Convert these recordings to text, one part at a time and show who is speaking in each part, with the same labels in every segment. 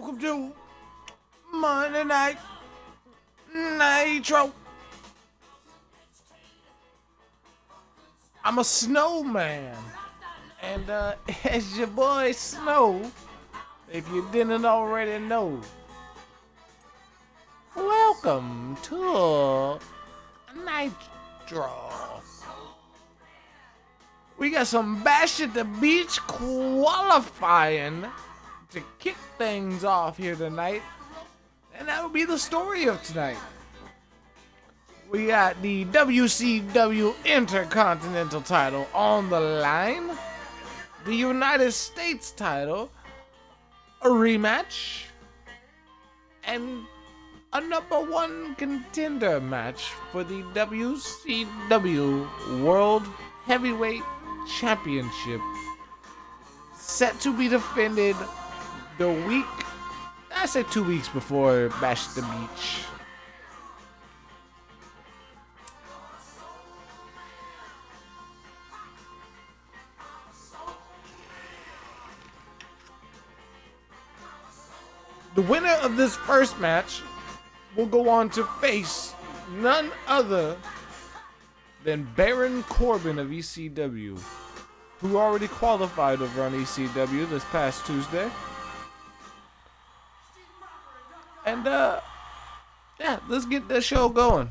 Speaker 1: Welcome to Monday Night Nitro. I'm a snowman. And uh, as your boy Snow, if you didn't already know, welcome to Nitro. We got some Bash at the Beach qualifying to kick things off here tonight. And that will be the story of tonight. We got the WCW Intercontinental title on the line, the United States title, a rematch, and a number one contender match for the WCW World Heavyweight Championship set to be defended the week, I said two weeks before Bash the Beach. The winner of this first match will go on to face none other than Baron Corbin of ECW, who already qualified over on ECW this past Tuesday. And uh yeah, let's get the show going.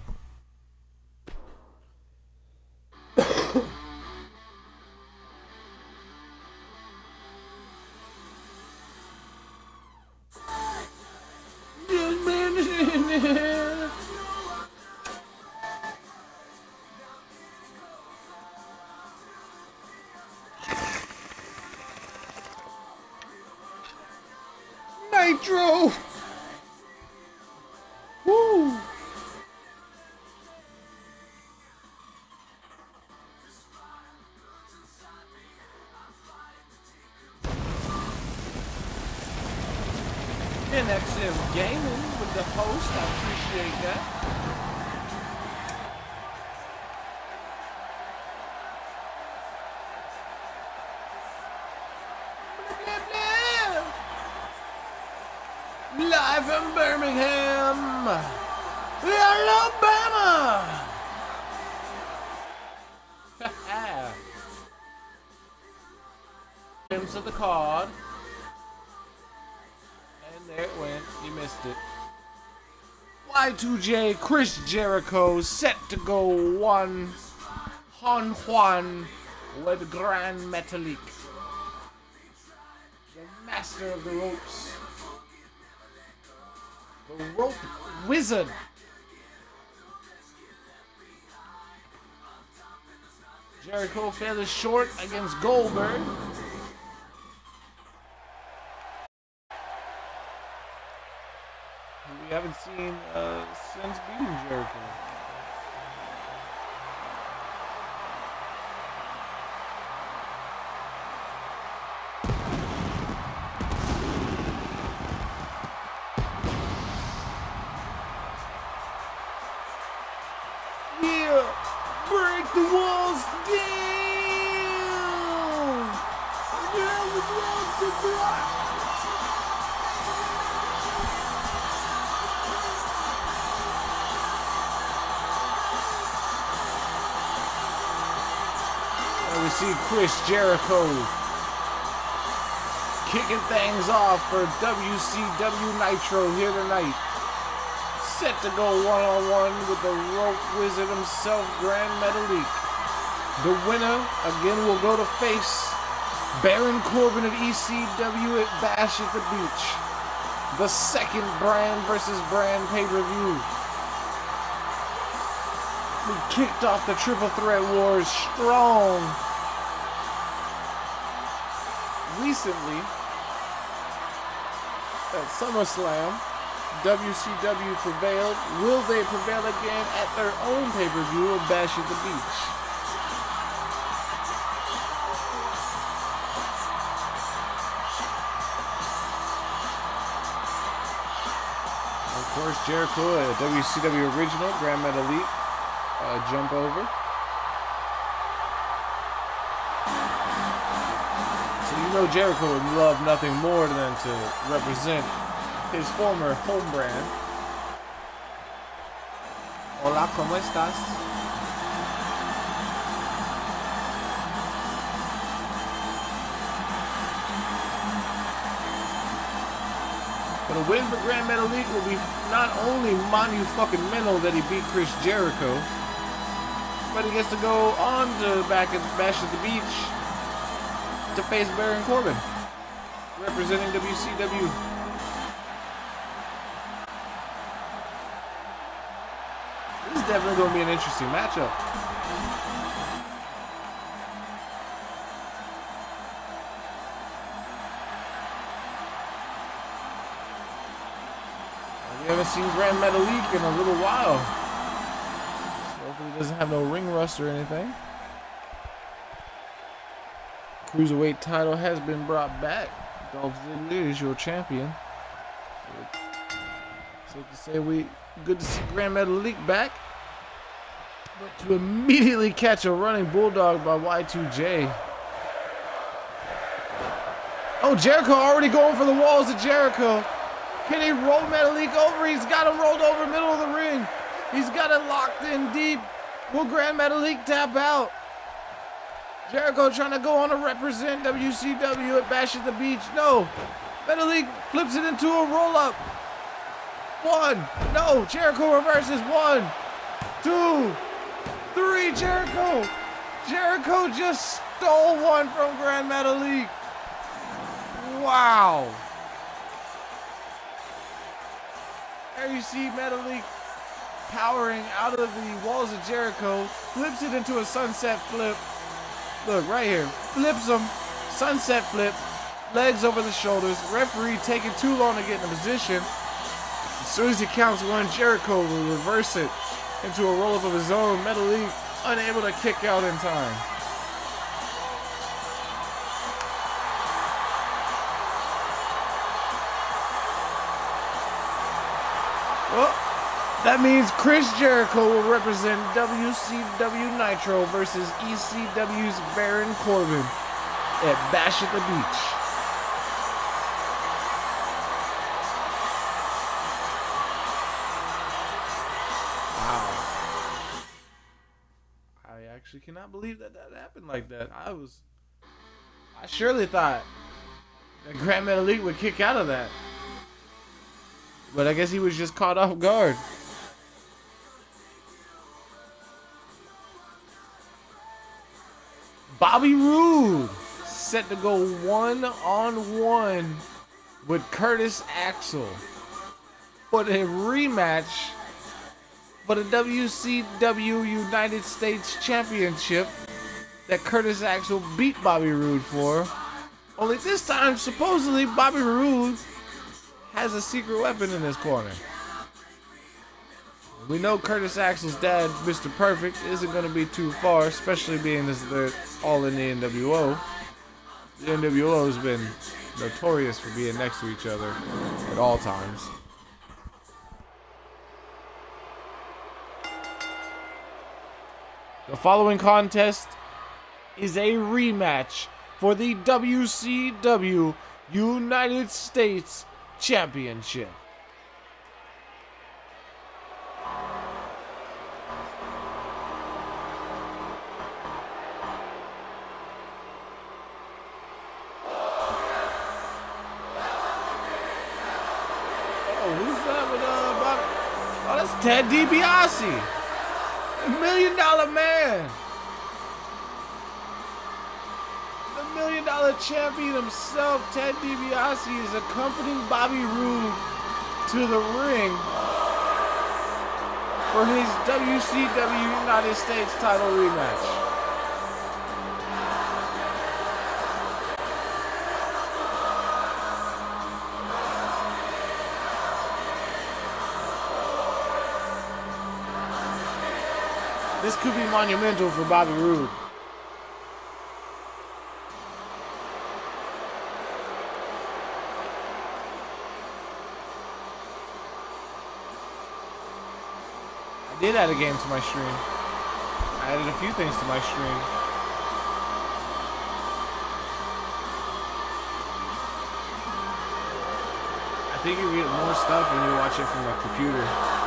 Speaker 1: Gaming with the host, I appreciate that. Live from Birmingham, Alabama. Glimpse of the card. Missed it. Y2J Chris Jericho set to go one Hon Juan with Grand Metalik. The master of the ropes. The rope wizard. Jericho fell short against Goldberg. We haven't seen uh, since beating Jericho. Jericho kicking things off for WCW Nitro here tonight. Set to go one on one with the rope wizard himself, Grand Metalik. The winner again will go to face Baron Corbin of ECW at Bash at the Beach. The second brand versus brand pay per view. We kicked off the Triple Threat Wars strong. Recently, at SummerSlam, WCW prevailed. Will they prevail again at their own pay per view of Bash at the Beach? Of course, Jericho, a WCW original, Grand Metalik, uh, jump over. You know Jericho would love nothing more than to represent his former home brand. Hola, ¿cómo estás? But a win for Grand Metalik will be not only monu-fucking-mental that he beat Chris Jericho, but he gets to go on to back at Bash at the Beach to face Baron Corbin, representing WCW. This is definitely going to be an interesting matchup. Uh, we haven't seen Grand Metalik in a little while. So hopefully he doesn't have no ring rust or anything. Cruiserweight title has been brought back. Dolph Ziggler is your champion. So to say we good to see Grand Metalik back. But to immediately catch a running bulldog by Y2J. Oh, Jericho already going for the walls of Jericho. Can he roll Metalik over? He's got him rolled over middle of the ring. He's got it locked in deep. Will Grand Metalik tap out? Jericho trying to go on to represent WCW at Bash at the Beach. No. Metalik flips it into a roll-up. One. No. Jericho reverses. One. Two. Three. Jericho. Jericho just stole one from Grand Metalik. Wow. There you see Metalik powering out of the walls of Jericho, flips it into a sunset flip. Look, right here. Flips him, sunset flip, legs over the shoulders. Referee taking too long to get in position. As soon as he counts one, Jericho will reverse it into a roll-up of his own. Metalik unable to kick out in time. Well, that means Chris Jericho will represent WCW Nitro versus ECW's Baron Corbin at Bash at the Beach. Wow. I actually cannot believe that that happened like that. I was. I surely thought that Grand Metalik would kick out of that. But I guess he was just caught off guard. Bobby Roode set to go one on one with Curtis Axel for a rematch for the WCW United States Championship that Curtis Axel beat Bobby Roode for. Only this time, supposedly, Bobby Roode has a secret weapon in his corner. We know Curtis Axel's dad, Mr. Perfect, isn't going to be too far, especially being as they're all in the NWO. The NWO has been notorious for being next to each other at all times. The following contest is a rematch for the WCW United States Championship. Ted DiBiase. The million dollar man. The million dollar champion himself, Ted DiBiase, is accompanying Bobby Roode to the ring for his WCW United States title rematch. This could be monumental for Bobby Roode. I did add a game to my stream. I added a few things to my stream. I think you get more stuff when you watch it from a computer.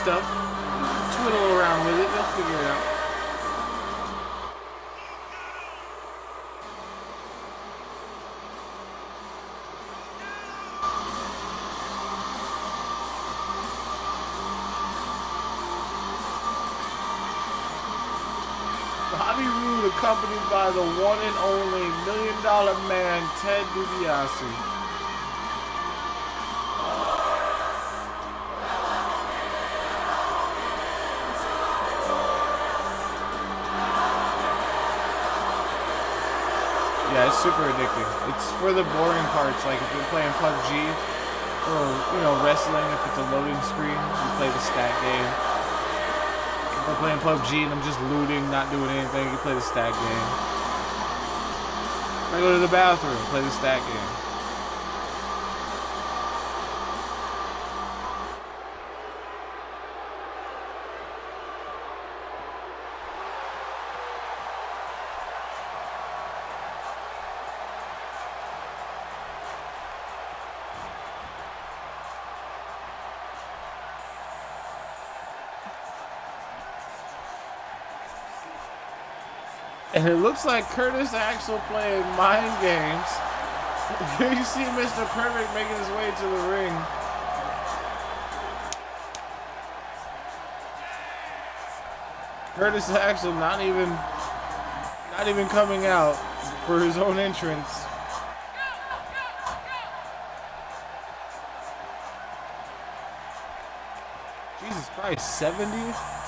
Speaker 1: Stuff. Twiddle around with it, you'll figure it out. accompanied by the one and only Million Dollar Man, Ted DiBiase. Super addicting. It's for the boring parts, like if you're playing PUBG, or, you know, wrestling, if it's a loading screen, you play the stat game. If I'm playing PUBG and I'm just looting, not doing anything, you play the stat game. I go to the bathroom, play the stat game. And it looks like Curtis Axel playing mind games. Here you see Mr. Perfect making his way to the ring. Curtis Axel not even not even coming out for his own entrance. Jesus Christ, 70?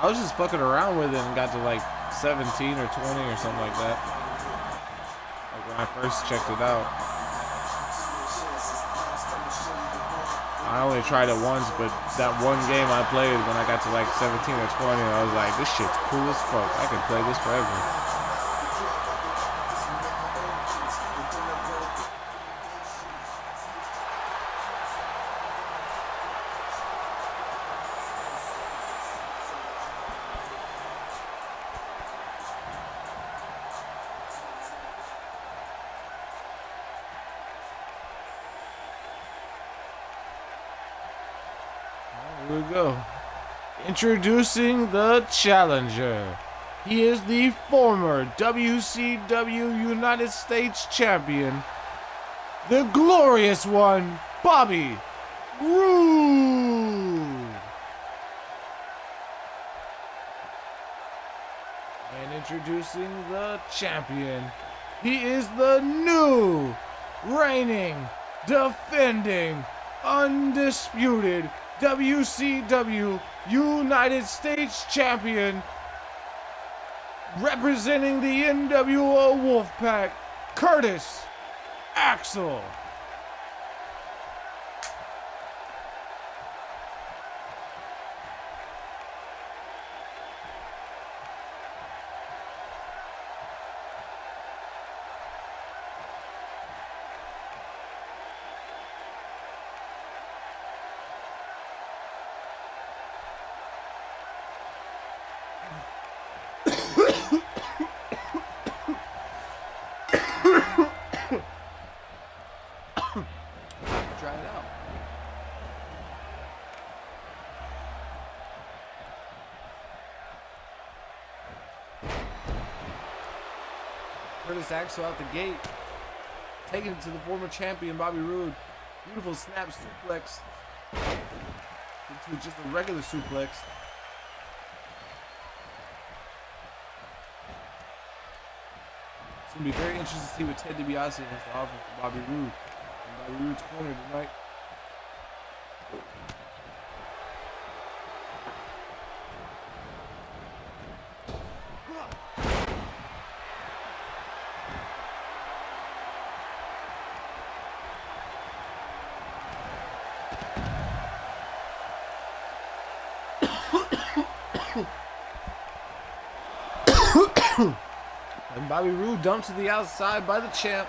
Speaker 1: I was just fucking around with it and got to like 17 or 20 or something like that. Like when I first checked it out. I only tried it once, but that one game I played when I got to like 17 or 20, I was like, this shit's cool as fuck. I can play this forever. Introducing the challenger. He is the former WCW United States Champion, the glorious one, Bobby Roode. And introducing the champion, he is the new, reigning, defending, undisputed WCW United States Champion, representing the NWO Wolfpack, Curtis Axel. Curtis Axel out the gate. Taking it to the former champion, Bobby Roode. Beautiful snap suplex. Into just a regular suplex. It's going to be very interesting to see what Ted DiBiase has to offer for Bobby Roode. And Bobby Roode's corner tonight. and Bobby Roode dumped to the outside by the champ.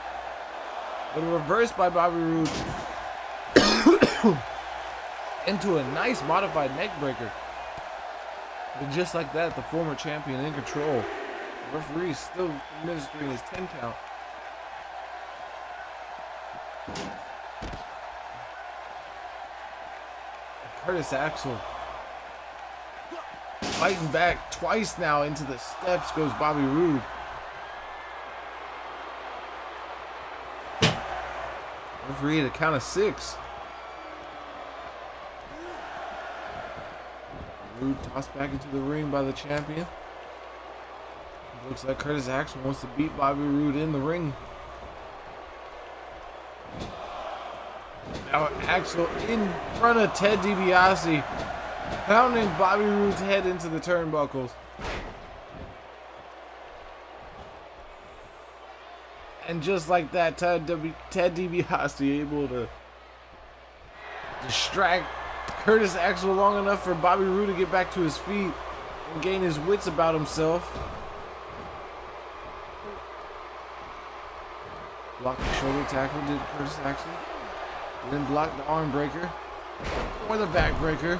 Speaker 1: But reversed by Bobby Roode. into a nice modified neck breaker. And just like that, the former champion in control. The referee still administering his 10 count. Curtis Axel fighting back twice now into the steps goes Bobby Roode. Referee at a count of six. Roode tossed back into the ring by the champion. Looks like Curtis Axel wants to beat Bobby Roode in the ring. Now Axel in front of Ted DiBiase, pounding Bobby Roode's head into the turnbuckles. Just like that, Ted, w Ted DiBiase able to distract Curtis Axel long enough for Bobby Roode to get back to his feet and gain his wits about himself. Block the shoulder tackle did Curtis Axel. Then block the arm breaker. Or the back breaker.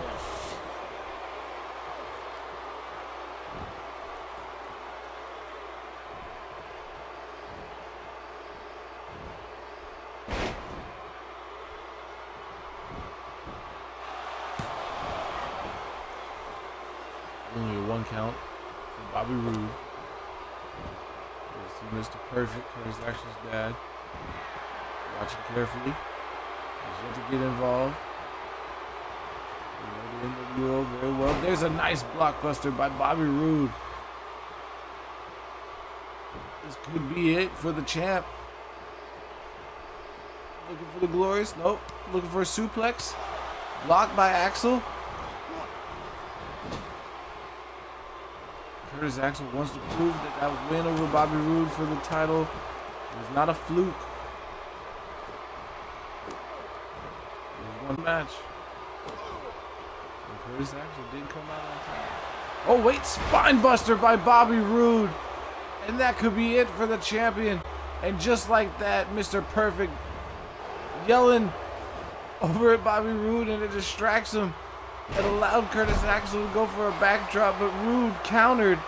Speaker 1: Only a one count for Bobby Roode. See Mr. Perfect, Curtis Axel's dad. Watching carefully. He's yet to get involved. You know the NWO very well. There's a nice blockbuster by Bobby Roode. This could be it for the champ. Looking for the glorious. Nope. Looking for a suplex. Blocked by Axel. Curtis Axel wants to prove that that win over Bobby Roode for the title was not a fluke. Was one match. And Curtis Axel did come out on top. Oh wait, spinebuster by Bobby Roode. And that could be it for the champion. And just like that, Mr. Perfect yelling over at Bobby Roode and it distracts him. It allowed Curtis Axel to go for a backdrop, but Roode countered,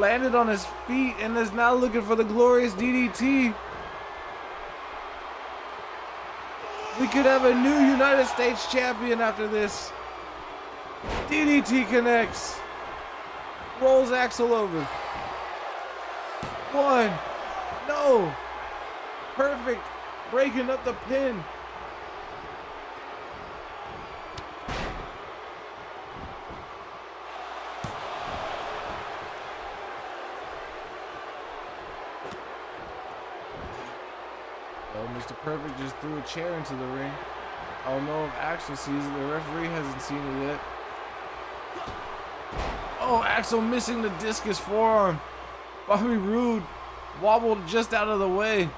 Speaker 1: landed on his feet, and is now looking for the glorious DDT. We could have a new United States champion after this. DDT connects. Rolls Axel over. One. No. Perfect. Breaking up the pin. Oh, Mr. Perfect just threw a chair into the ring. I don't know if Axel sees it. The referee hasn't seen it yet. Oh, Axel missing the discus forearm. Bobby Roode wobbled just out of the way.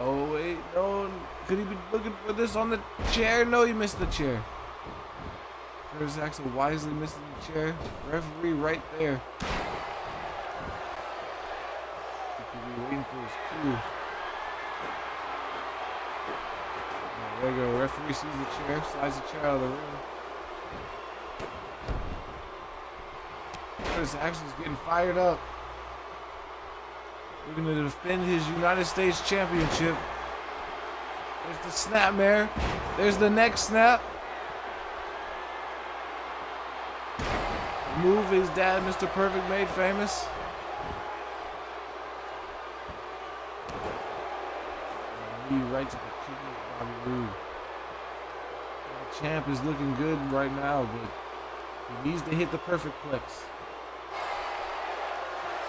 Speaker 1: Oh, wait. No. Could he be looking for this on the chair? No, he missed the chair. Curtis Axel wisely missing the chair. Referee right there. He could be there you go. Referee sees the chair, slides the chair out of the ring. Curtis Axel's getting fired up. Looking to defend his United States Championship. There's the snapmare. There's the next snap. Move his dad, Mr. Perfect, made famous. Knee right to the kidney of Bobby Roode. The champ is looking good right now, but he needs to hit the perfect plex.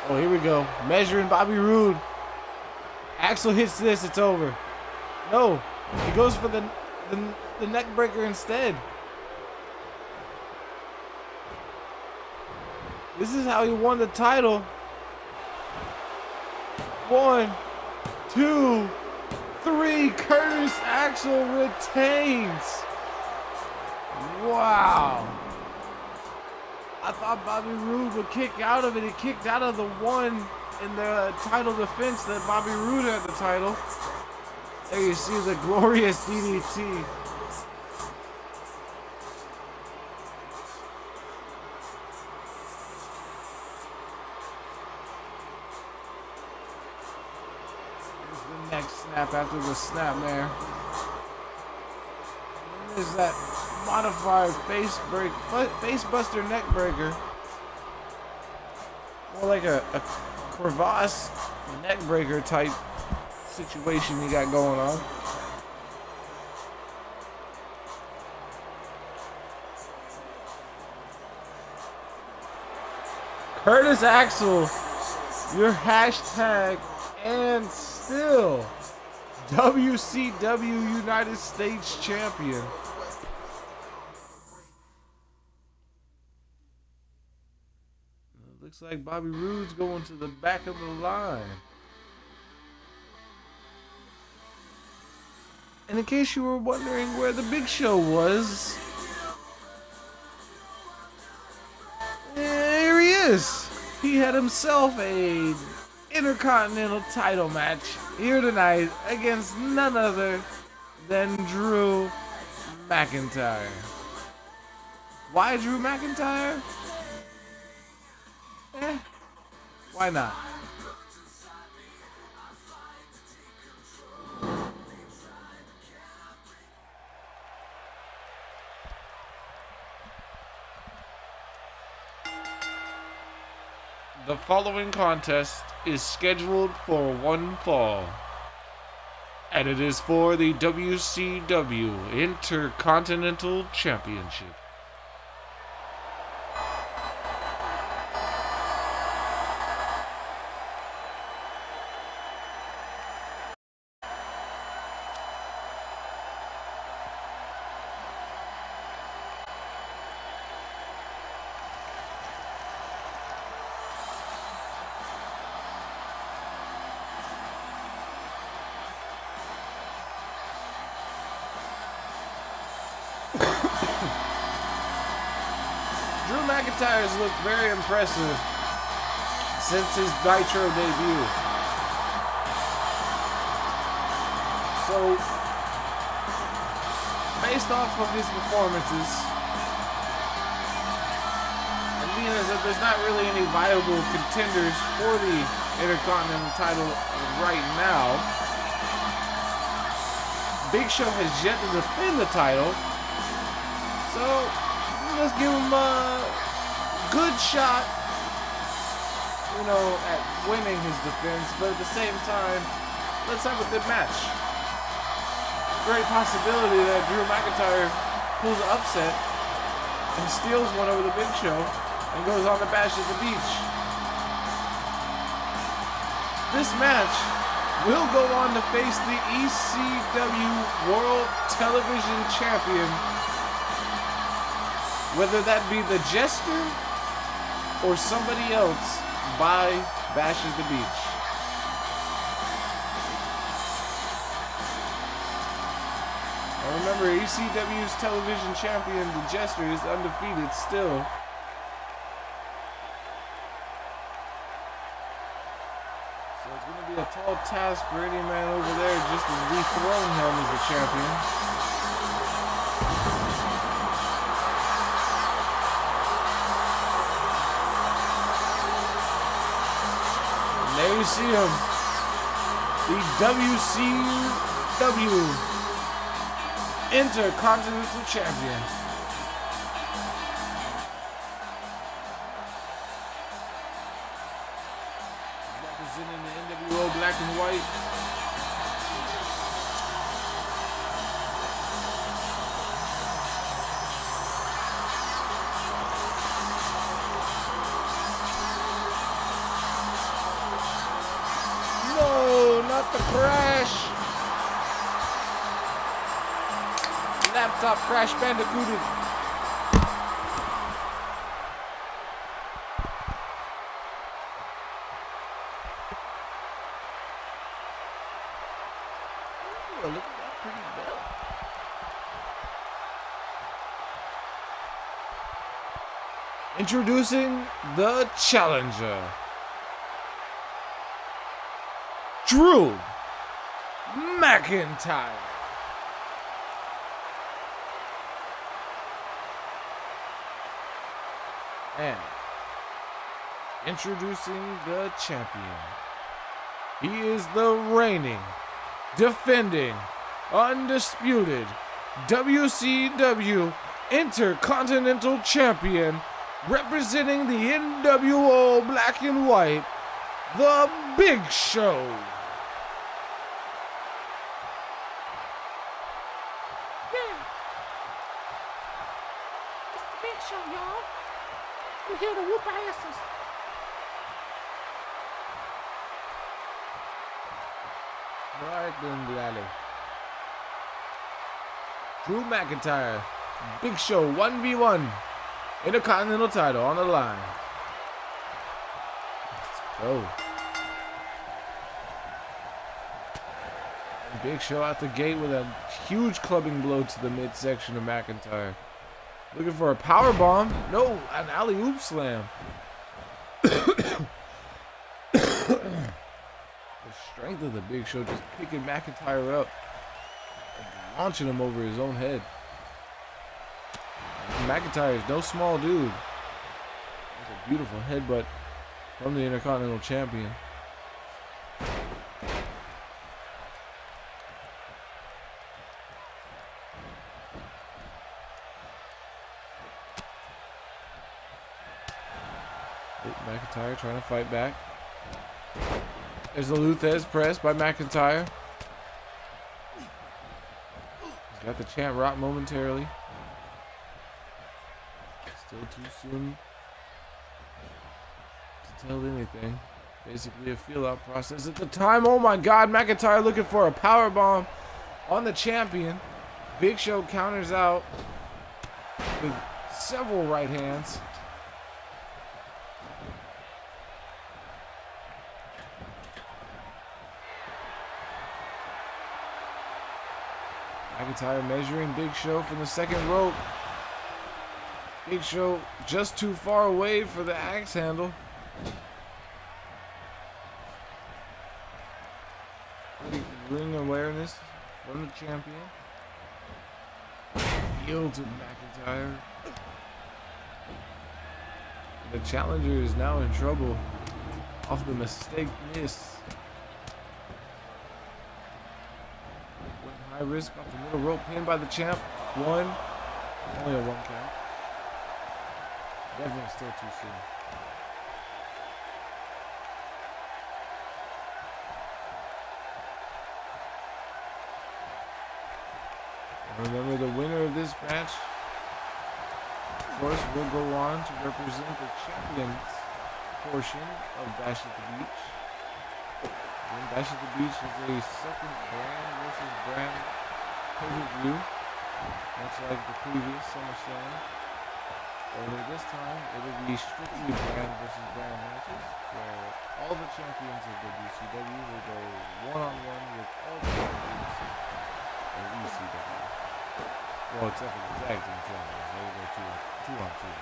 Speaker 1: Oh, here we go. Measuring Bobby Roode. Axel hits this, it's over. No, he goes for the, the, the neck breaker instead. This is how he won the title. One, two, three. Curtis Axel retains. Wow. I thought Bobby Roode would kick out of it. He kicked out of the one, in the title defense that Bobby Roode had the title. There you see the glorious DDT. After the snap there. There's that modified face break, face buster neck breaker. More like a, a crevasse neck breaker type situation you got going on. Curtis Axel, your hashtag and still WCW United States Champion. Looks like Bobby Roode's going to the back of the line. And in case you were wondering where the Big Show was, here he is. He had himself a Intercontinental title match here tonight against none other than Drew McIntyre. Why Drew McIntyre? Eh, why not? The following contest is scheduled for one fall, and it is for the WCW Intercontinental Championship. Very impressive since his Nitro debut. So, based off of his performances, being as if there's not really any viable contenders for the Intercontinental title right now, Big Show has yet to defend the title. So, let's give him uh, good shot, you know, at winning his defense, but at the same time, let's have a good match. Great possibility that Drew McIntyre pulls an upset and steals one over the Big Show and goes on to bash at the beach. This match will go on to face the ECW World Television Champion, whether that be the Jester or somebody else by Bashes the Beach. Now remember, ECW's television champion, the Jester, is undefeated still. So it's going to be a tall task for any man over there just to dethrone him as the champion. Him. The WCW Intercontinental Champion. Representing the NWO Black and White. Laptop crash bandicooted. Ooh, look at that pretty belt. Introducing the challenger Drew McIntyre. And introducing the champion. He is the reigning, defending, undisputed WCW Intercontinental Champion representing the NWO Black and White, The Big Show.
Speaker 2: Yeah. It's the big show, y'all. We're here to whoop asses.
Speaker 1: All right, then, Gladly. Drew McIntyre, Big Show 1v1, Intercontinental title on the line. Let's go. Big Show out the gate with a huge clubbing blow to the midsection of McIntyre. Looking for a power bomb. No, an alley oop slam. the strength of the Big Show just picking McIntyre up launching him over his own head. McIntyre is no small dude. That's a beautiful headbutt from the Intercontinental Champion. McIntyre trying to fight back. There's the Lou Thesz press by McIntyre. He's got the chant rock momentarily. Still too soon to tell anything. Basically a feel out process at the time. Oh my god, McIntyre looking for a power bomb on the champion. Big Show counters out with several right hands. McIntyre measuring Big Show from the second rope. Big Show just too far away for the axe handle. Ring awareness from the champion. Yield to McIntyre. The challenger is now in trouble off the mistake miss. Went high risk off the middle rope, pinned by the champ. One, only a one count. Definitely still too soon. Remember the winner of this match, of course, will go on to represent the champions portion of Bash at the Beach. And Bash at the Beach is a second brand versus brand pay-per-view, much like the previous SummerSlam. Only this time, it'll be strictly brand versus brand matches, where all the champions of WCW will go one-on-one with all the champions of ECW. Well, except for the tag team champions, they will go two, two on two.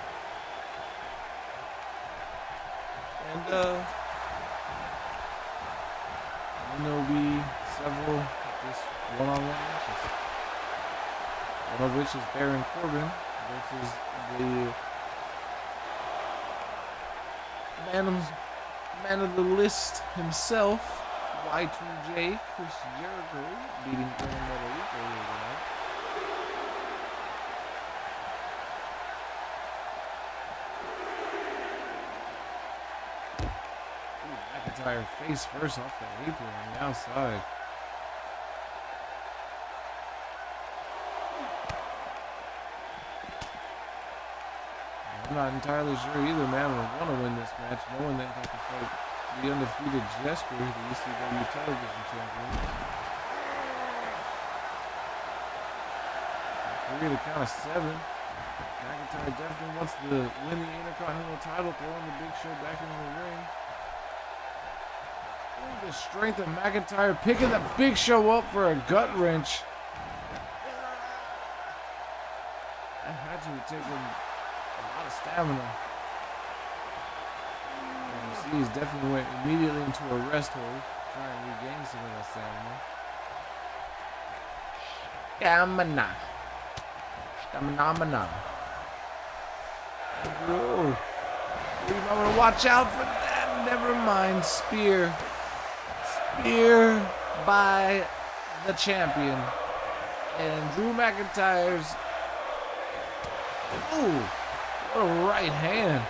Speaker 1: And, uh, then there'll be several just one-on-one matches. One of which is Baron Corbin versus the man of, man of the list himself, Y2J, Chris Jericho, beating Aaron Metal earlier tonight. Ooh, McIntyre face first off the apron on the outside. I'm not entirely sure either man would want to win this match, knowing they have to fight the undefeated Jester, the ECW television champion. Three to count of seven. McIntyre definitely wants to win the Intercontinental title, throwing the Big Show back into the ring. The strength of McIntyre picking the Big Show up for a gut wrench. That had to have taken a lot of stamina. And you see, he's definitely went immediately into a rest hold. Try and regain some of that stamina. Stamina. Stamina. Bro. You might want to watch out for that. Never mind. Spear. Spear by the champion. And Drew McIntyre's. Ooh. What a right hand.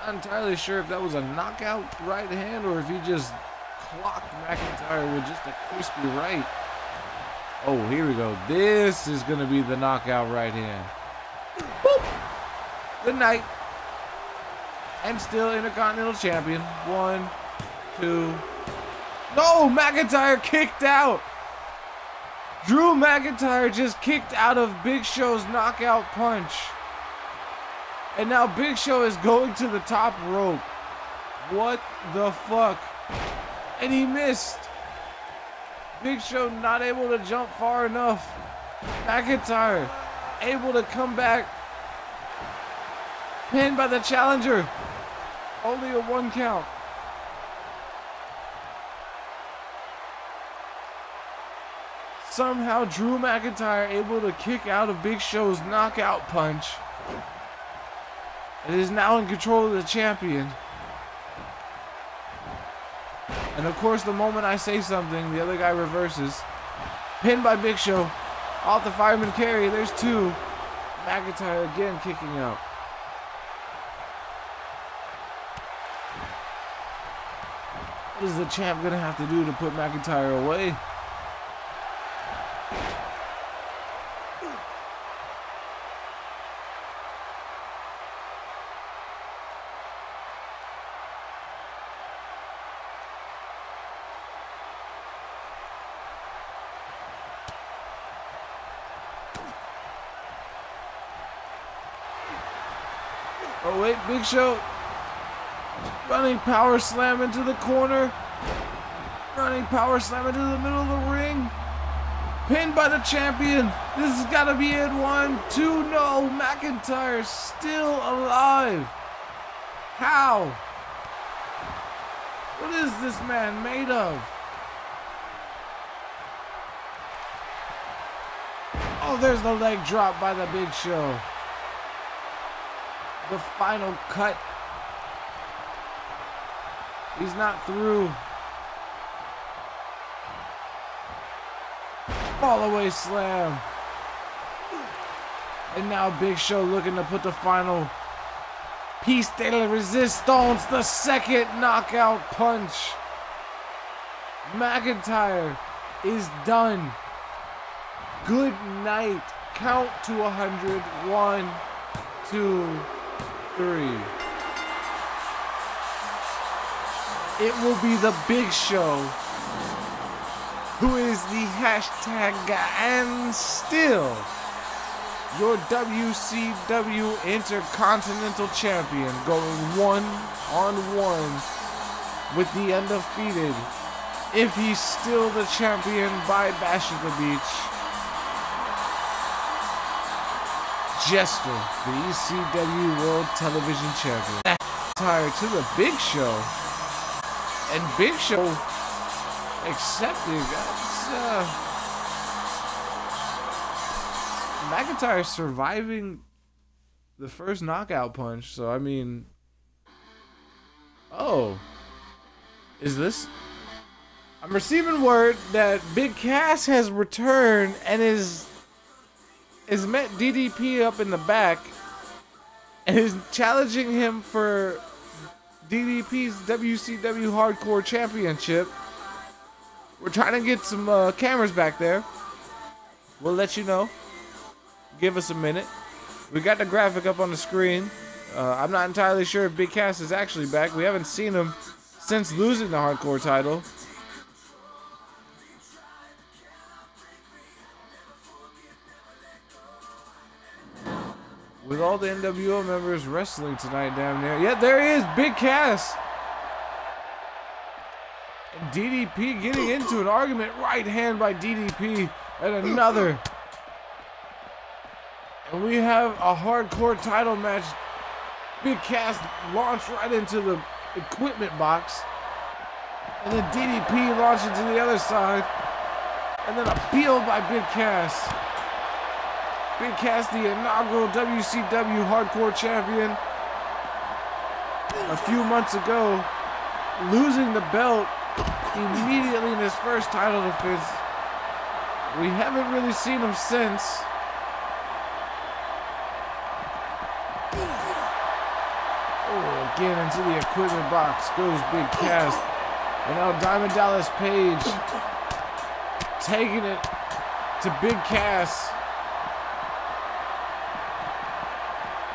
Speaker 1: Not entirely sure if that was a knockout right hand or if he just clocked McIntyre with just a crispy right. Oh, here we go. This is going to be the knockout right hand. Boop. Good night. And still Intercontinental Champion. One, two. No, McIntyre kicked out. Drew McIntyre just kicked out of Big Show's knockout punch. And now Big Show is going to the top rope. What the fuck? And he missed. Big Show not able to jump far enough. McIntyre able to come back. Pinned by the challenger. Only a one count. Somehow Drew McIntyre able to kick out of Big Show's knockout punch. It is now in control of the champion. And of course, the moment I say something, the other guy reverses. Pinned by Big Show. Off the fireman carry. There's two. McIntyre again kicking out. What is the champ gonna have to do to put McIntyre away? Oh wait, Big Show. Running power slam into the corner. Running power slam into the middle of the ring. Pinned by the champion. This has got to be it. One, two, no. McIntyre still alive. How? What is this man made of? Oh, there's the leg drop by the big show the final cut. He's not through. Fall away slam. And now Big Show looking to put the final piece de la resistance, the second knockout punch. McIntyre is done. Good night. Count to 100. One, two, three. It will be the big show. Who is the hashtag and still your WCW Intercontinental Champion going one on one with the undefeated. If he's still the champion by Bash at the Beach. Jester, the ECW World Television Champion. Tired to the Big Show. And Big Show accepted. That's, uh, McIntyre surviving the first knockout punch. So, I mean. Oh. Is this. I'm receiving word that Big Cass has returned and is is met DDP up in the back and is challenging him for DDP's WCW Hardcore Championship. We're trying to get some uh, cameras back there. We'll let you know. Give us a minute. We got the graphic up on the screen. Uh, I'm not entirely sure if Big Cass is actually back. We haven't seen him since losing the Hardcore title. With all the NWO members wrestling tonight down there. Yeah, there he is, Big Cass. DDP getting into an argument. Right hand by DDP. And another. And we have a hardcore title match Big Cass launched right into the equipment box. And then DDP launched into the other side. And then a peel by Big Cass. Big Cass, the inaugural WCW Hardcore Champion. A few months ago, losing the belt immediately in his first title defense. We haven't really seen him since. Oh, again into the equipment box goes Big Cass. And now Diamond Dallas Page taking it to Big Cass.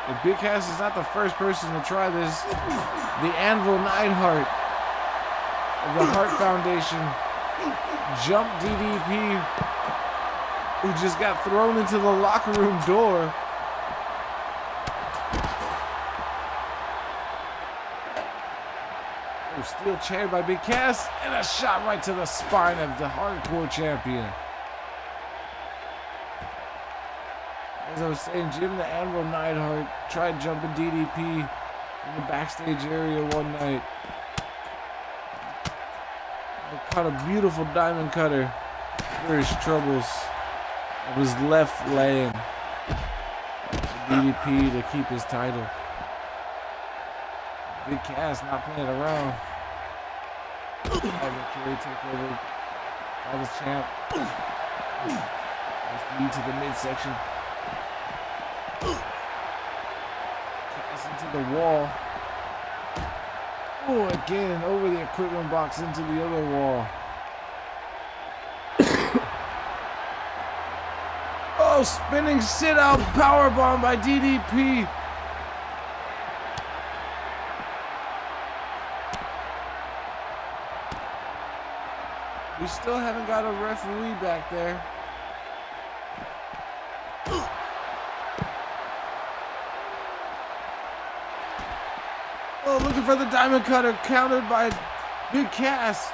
Speaker 1: And Big Cass is not the first person to try this. The Anvil Neidhart of the Hart Foundation jump DDP who just got thrown into the locker room door. Steel chair by Big Cass and a shot right to the spine of the hardcore champion. As I was saying, Jim the Anvil Neidhart tried jumping DDP in the backstage area one night. Caught a beautiful diamond cutter for his troubles. It was left laying DDP to keep his title. Big Cass not playing around. Ivan Carey take over by the champ. Knee to the midsection. Into the wall. Oh, again over the equipment box into the other wall. oh, spinning sit out power bomb by DDP. We still haven't got a referee back there. For the diamond cutter, countered by Big Cass.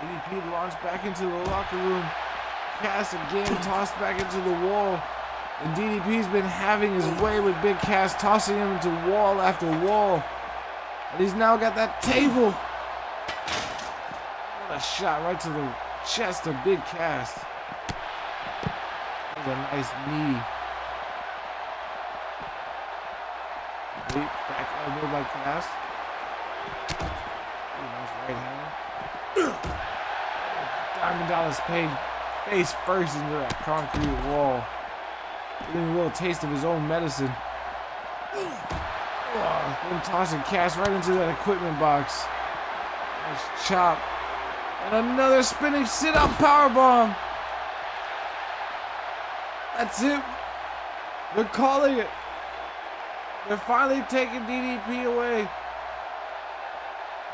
Speaker 1: DDP launched back into the locker room. Cass again tossed back into the wall. And DDP's been having his way with Big Cass, tossing him into wall after wall. And he's now got that table. What a shot right to the chest of Big Cass. That was a nice knee. Back elbow by Cass. Nice right hand. Diamond Dallas Page face first into that concrete wall. Getting a little taste of his own medicine. Oh, then tossing Cass right into that equipment box. Nice chop. And another spinning sit-up power bomb. That's it. They're calling it. They're finally taking DDP away.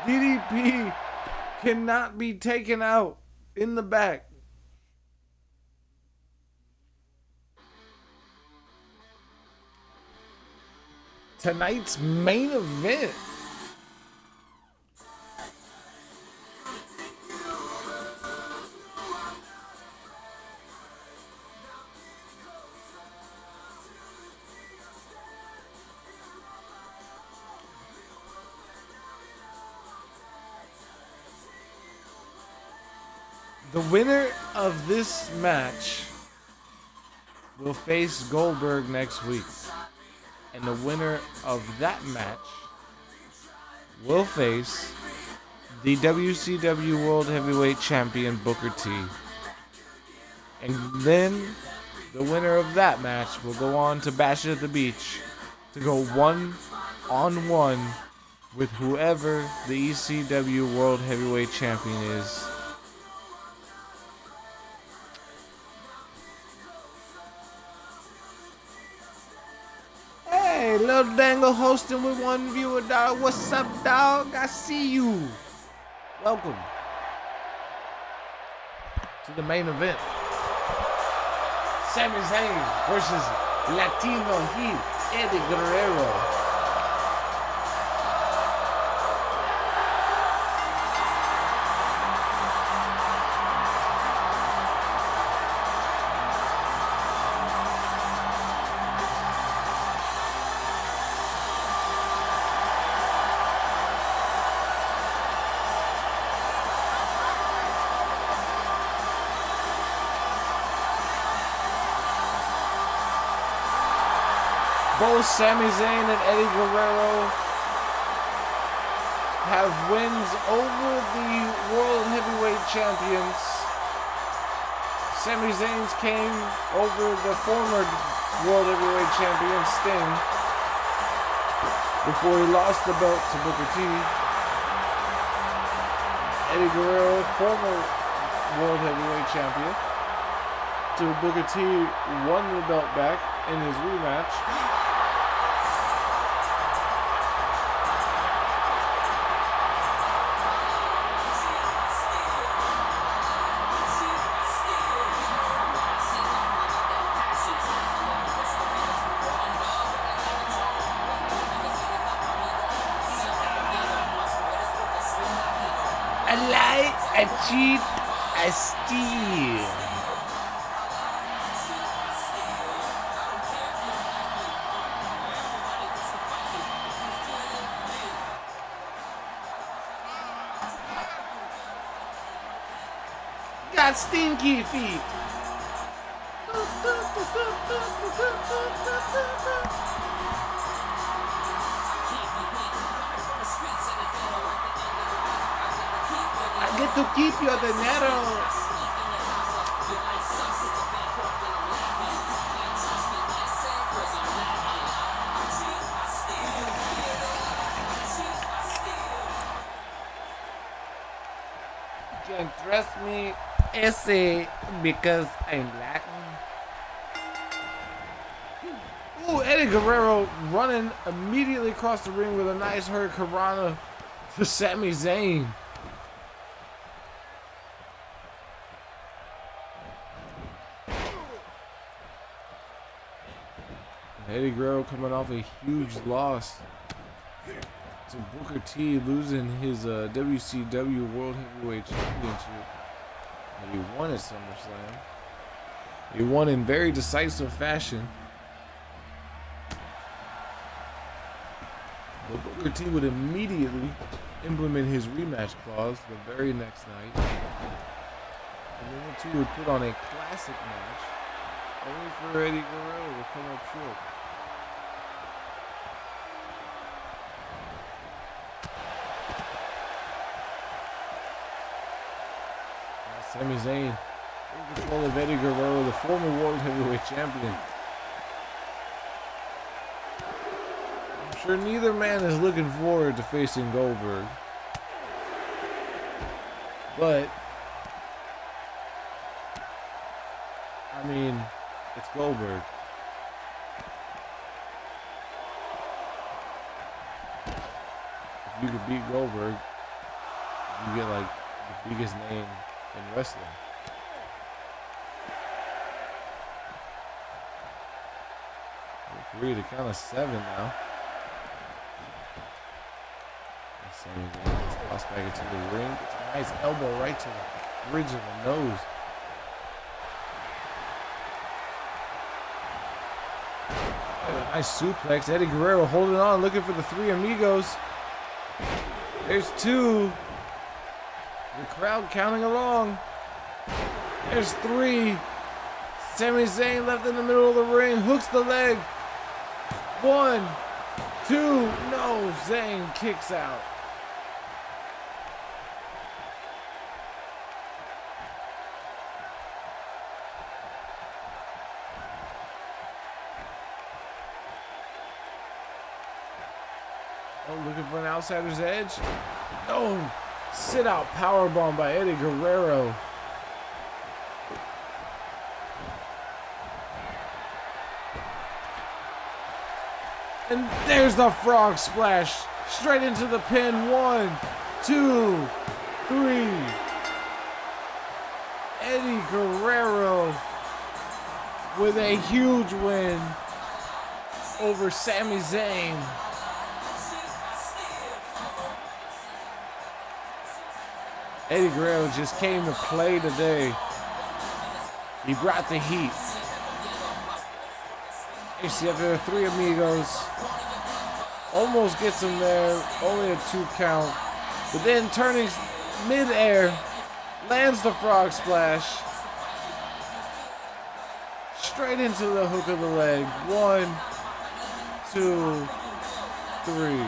Speaker 1: DDP cannot be taken out in the back. Tonight's main event. Winner of this match will face Goldberg next week. And the winner of that match will face the WCW World Heavyweight Champion Booker T. And then the winner of that match will go on to Bash at the Beach to go one on one with whoever the ECW World Heavyweight Champion is. Lil Dangle hosting with one viewer, dog. What's up, dog? I see you. Welcome to the main event. Sami Zayn versus Latino Heat, Eddie Guerrero. Sami Zayn and Eddie Guerrero have wins over the World Heavyweight Champions. Sami Zayn's came over the former World Heavyweight Champion Sting before he lost the belt to Booker T. Eddie Guerrero, former World Heavyweight Champion, to Booker T, won the belt back in his rematch. Got. I get to keep your dinero. Trust me, ese, because I'm Latin. Ooh, Eddie Guerrero running immediately across the ring with a nice hurricanrana to Sami Zayn. Eddie Guerrero coming off a huge loss to Booker T, losing his uh, WCW World Heavyweight Championship he won at SummerSlam. He won in very decisive fashion. But Booker T would immediately implement his rematch clause the very next night. And then the two would put on a classic match, only for Eddie Guerrero to come up short. Now Sami Zayn in control of Eddie Guerrero, the former World Heavyweight Champion. I'm sure neither man is looking forward to facing Goldberg. But I mean, it's Goldberg. If you could beat Goldberg, you get like the biggest name in wrestling. Three to count of seven now. Sami Zayn tossed back into the ring. Nice elbow right to the bridge of the nose. Nice suplex. Eddie Guerrero holding on, looking for the three amigos. There's two. The crowd counting along. There's three. Sami Zayn left in the middle of the ring, hooks the leg. One, two, no. Zayn kicks out. Oh, looking for an outsider's edge. Oh, sit out powerbomb by Eddie Guerrero. And there's the frog splash. Straight into the pin. One, two, three. Eddie Guerrero with a huge win over Sami Zayn. Eddie Guerrero just came to play today. He brought the heat. There, three amigos. Almost gets him there, only a two count. But then turning mid-air, lands the frog splash. Straight into the hook of the leg. One, two, three.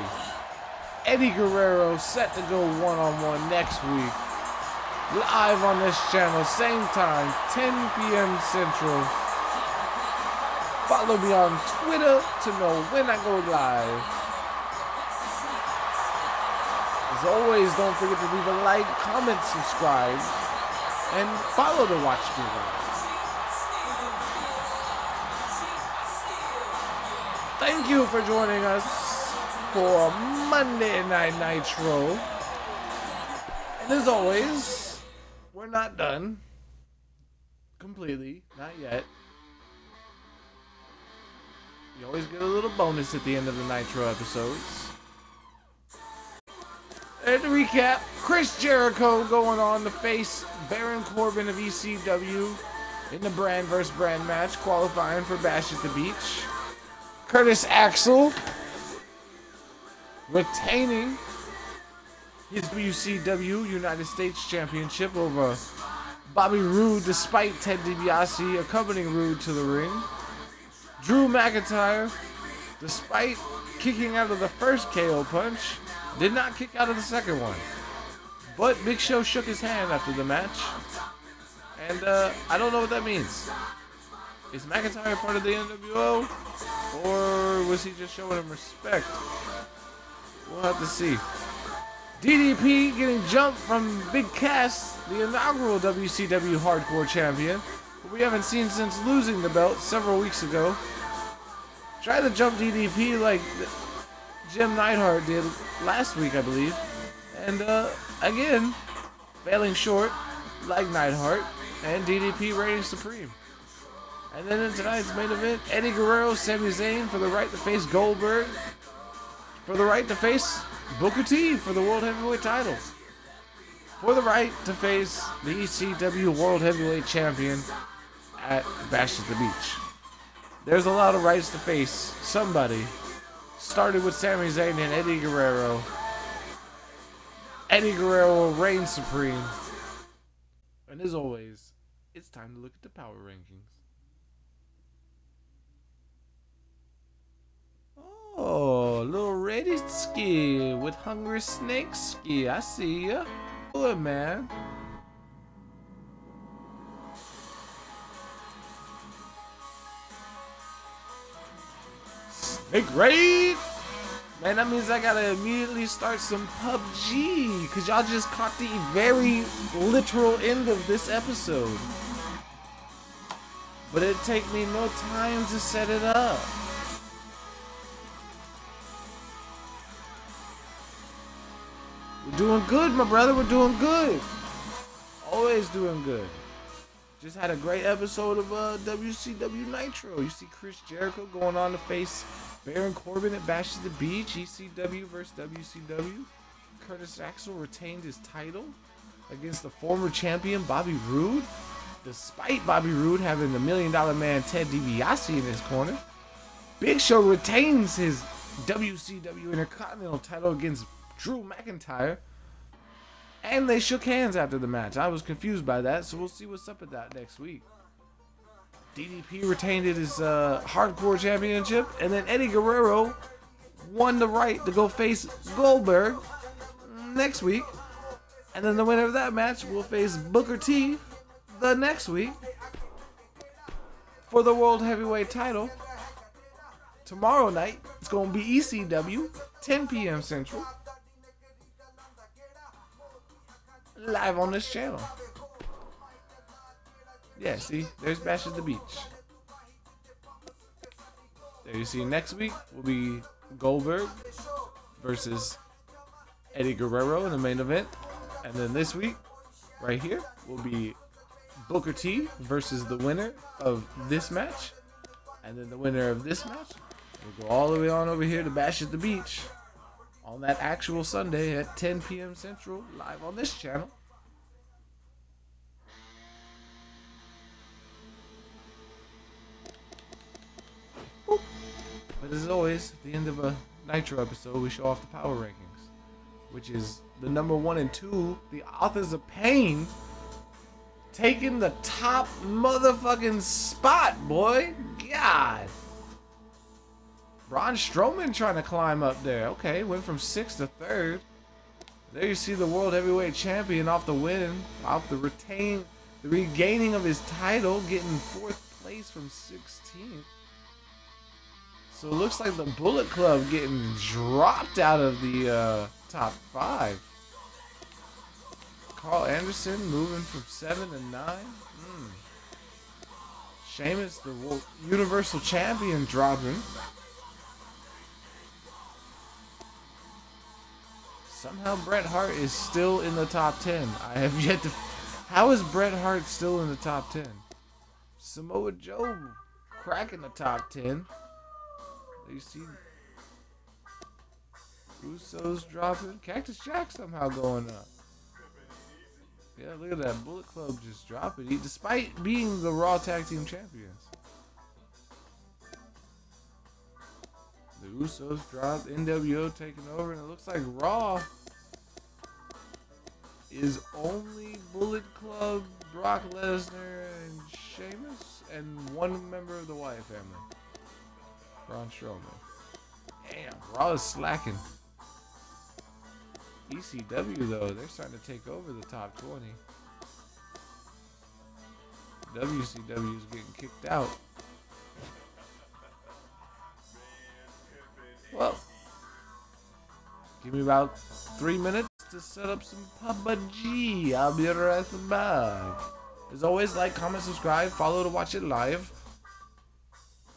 Speaker 1: Eddie Guerrero set to go one on one next week. Live on this channel, same time, 10 p.m. Central. Follow me on Twitter to know when I go live. As always, don't forget to leave a like, comment, subscribe, and follow to watch me. Thank you for joining us for Monday Night Nitro. And as always, we're not done. Completely. Not yet. You always get a little bonus at the end of the Nitro episodes. And to recap, Chris Jericho going on to face Baron Corbin of ECW in the brand versus brand match, qualifying for Bash at the Beach. Curtis Axel retaining WCW United States Championship over Bobby Roode despite Ted DiBiase accompanying Roode to the ring. Drew McIntyre, despite kicking out of the first KO punch, did not kick out of the second one. But Big Show shook his hand after the match. And uh, I don't know what that means. Is McIntyre part of the NWO? Or was he just showing him respect? We'll have to see. DDP getting jumped from Big Cass, the inaugural WCW Hardcore Champion, who we haven't seen since losing the belt several weeks ago. Try to jump DDP like Jim Neidhart did last week, I believe. And uh, again, failing short, like Neidhart, and DDP reigning supreme. And then in tonight's main event, Eddie Guerrero, Sami Zayn for the right to face Goldberg, for the right to face Booker T for the World Heavyweight title, for the right to face the ECW World Heavyweight Champion at Bash at the Beach. There's a lot of rights to face somebody. Started with Sami Zayn and Eddie Guerrero. Eddie Guerrero reigns supreme. And as always, it's time to look at the power rankings. Oh, little Redisky with Hungry Snake Ski. I see ya. Good, man. Snake Raid! Man, that means I gotta immediately start some PUBG. Cause y'all just caught the very literal end of this episode. But it take me no time to set it up. We're doing good, my brother. We're doing good. Always doing good. Just had a great episode of uh, WCW Nitro. You see Chris Jericho going on to face Baron Corbin at Bash at the Beach. ECW versus WCW. Curtis Axel retained his title against the former champion Bobby Roode. Despite Bobby Roode having the Million Dollar Man Ted DiBiase in his corner. Big Show retains his WCW Intercontinental title against Drew McIntyre. And they shook hands after the match. I was confused by that, so we'll see what's up with that next week. DDP retained his uh, hardcore championship, and then Eddie Guerrero won the right to go face Goldberg next week. And then the winner of that match will face Booker T the next week for the World Heavyweight title. Tomorrow night, it's going to be ECW, 10 p.m. Central. Live on this channel. Yeah, see, there's Bash at the Beach. There you see, next week will be Goldberg versus Eddie Guerrero in the main event. And then this week, right here, will be Booker T versus the winner of this match. And then the winner of this match will go all the way on over here to Bash at the Beach on that actual Sunday at 10 p.m. Central, live on this channel. But as always, at the end of a Nitro episode, we show off the power rankings, which is the number one and two, the Authors of Pain, taking the top motherfucking spot, boy. God. Braun Strowman trying to climb up there. Okay, went from sixth to third. There you see the world heavyweight champion off the win, off the retain, the regaining of his title, getting fourth place from 16th. So it looks like the Bullet Club getting dropped out of the uh, top five. Karl Anderson moving from seven to nine. Mm. Sheamus, the Universal Champion, dropping. Somehow Bret Hart is still in the top 10. I have yet to. How is Bret Hart still in the top 10? Samoa Joe cracking the top 10. You see Usos dropping. Cactus Jack somehow going up. Yeah, look at that. Bullet Club just dropping. He, despite being the Raw Tag Team Champions. The Usos dropped. NWO taking over. And it looks like Raw is only Bullet Club, Brock Lesnar, and Sheamus, and one member of the Wyatt family. Braun Strowman. Damn, Raw is slacking. ECW though, they're starting to take over the top 20. WCW is getting kicked out. Well, give me about three minutes to set up some PUBG. I'll be right back. As always, like, comment, subscribe, follow to watch it live.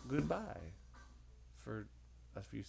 Speaker 1: Goodbye a few seconds.